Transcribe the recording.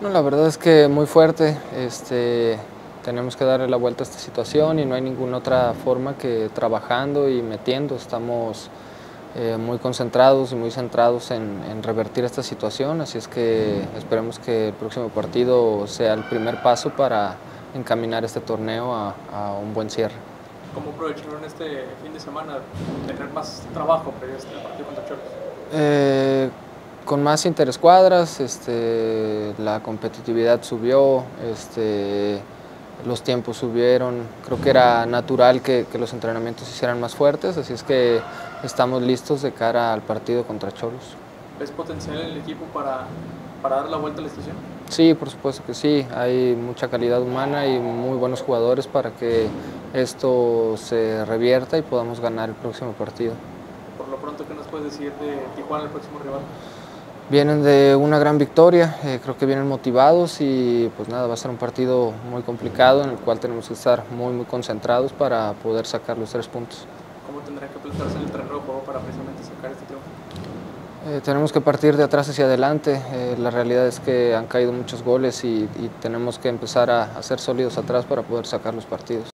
No, la verdad es que muy fuerte. Este, tenemos que darle la vuelta a esta situación y no hay ninguna otra forma que trabajando y metiendo. Estamos eh, muy concentrados y muy centrados en, revertir esta situación, así es que esperemos que el próximo partido sea el primer paso para encaminar este torneo a, un buen cierre. ¿Cómo aprovecharon este fin de semana tener más trabajo para este partido contra Cholos? Eh, con más interescuadras, este, la competitividad subió, este, los tiempos subieron, creo que era natural que, los entrenamientos se hicieran más fuertes, así es que estamos listos de cara al partido contra Cholos. ¿Ves potencial en el equipo para, para dar la vuelta a la estación? Sí, por supuesto que sí, hay mucha calidad humana y muy buenos jugadores para que esto se revierta y podamos ganar el próximo partido. Por lo pronto, ¿qué nos puedes decir de Tijuana, el próximo rival? Vienen de una gran victoria, eh, creo que vienen motivados y pues nada, va a ser un partido muy complicado en el cual tenemos que estar muy muy concentrados para poder sacar los tres puntos. ¿Cómo tendrá que plantarse el de juego para precisamente sacar este triunfo? Eh, tenemos que partir de atrás hacia adelante, eh, la realidad es que han caído muchos goles y, y tenemos que empezar a, a ser sólidos atrás para poder sacar los partidos.